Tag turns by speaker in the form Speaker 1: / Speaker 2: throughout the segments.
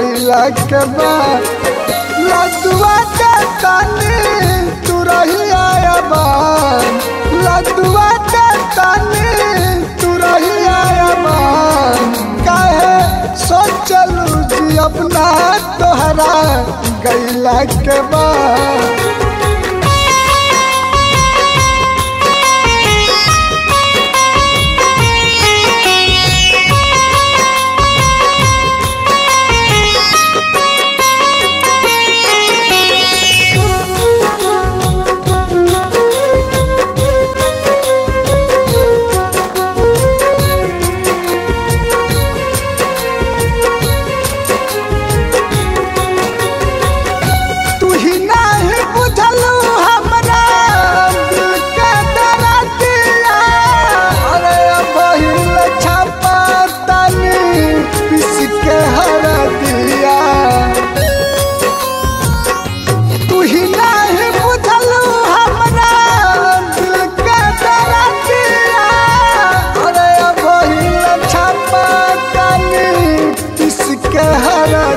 Speaker 1: गैला के लदुआ के तानी, तू रही आया लदुआ के तानी, तू रही आया बान। काहे? जी, अपना तोहरा। गैला के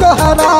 Speaker 1: तोहरा